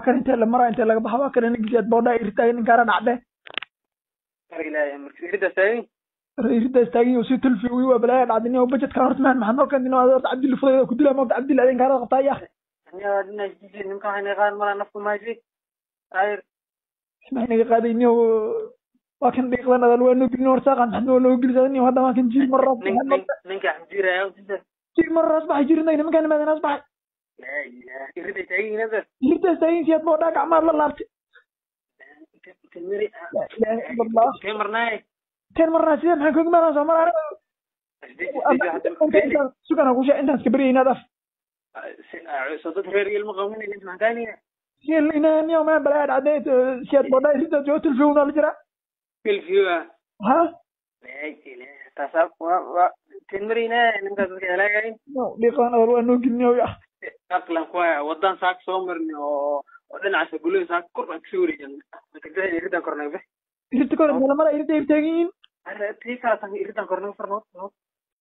waa kan intee la maraa intee laga baxa waa kan inagisiyaad boodha irtaagin ninkaara dhacde. Irida istaagin oo si tulfi wi waa balaaya dhacdin oo budget kan horta mahan maxaad keentay noo horta cabdil fuday ku dilaa moogta cabdil adin kaarada qabtaa ya ismax inaga qaaday niyo waa kan dhiiqdan adal waa noo gelin warsaaqan maxaad noo noo gelisada niyo hadda waa kan jiil marras jiil marras baxay jirinay nimankaan imaadeen asbaxay لا اله الا الله نزل انت تاين سيات بودا كما الله لابت تمري لا اله الا الله تمرناي تمرنا سيات ما كنت ما سمر شكرا أقول شيء انت كبري هنا دف صدت غير المقاومين اللي ما ثاني شيء اللي أنا يوم ما بلاد عديت سيات بودا انت جو تلفون ولا جرا تلفون ها لا اله تصرف تمرينا انت كذا لا لا يعني لقانا وروا انه جنيو يا aqlan kuwaya wadan saak soo marni oo dhinacaas gulada saak kor baan ka soo wareejan iridan kornaga be. Irita kore meela mara irita kalasan iridan kornaga farnood